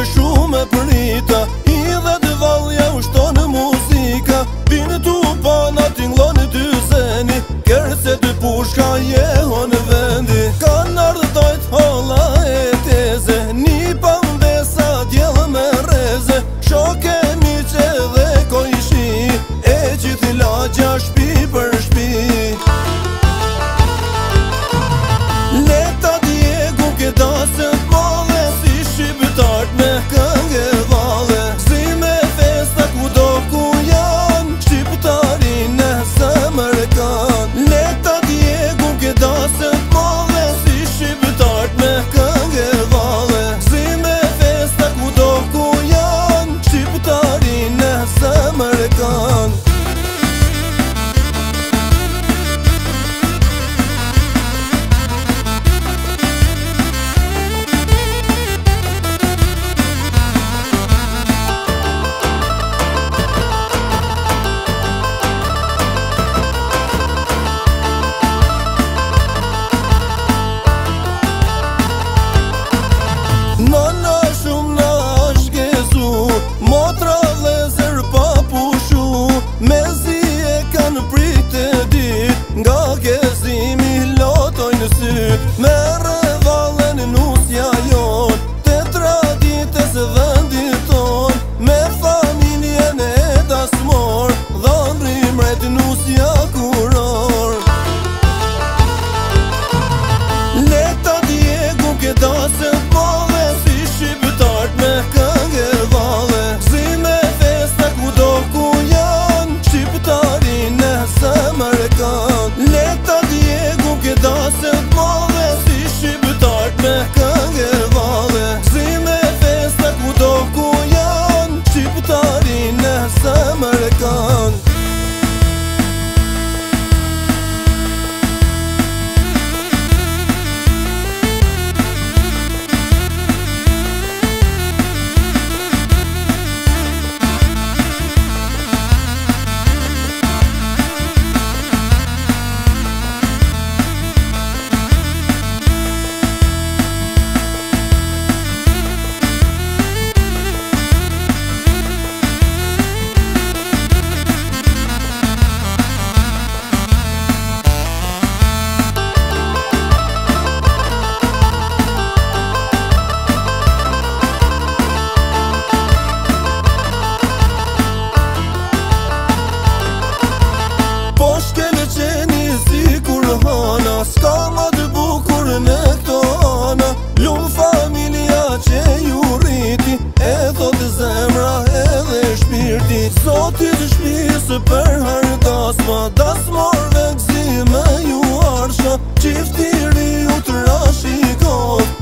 që shumë për rita I dhe dhe valja u shtonë muzika Vinë të u pana po t'inglonë t'y zeni Kërë se të pushka jehonë të nusja ku Njësë për harë dasma Dasma dhe gzime ju arsha Qiftiri u të rashikot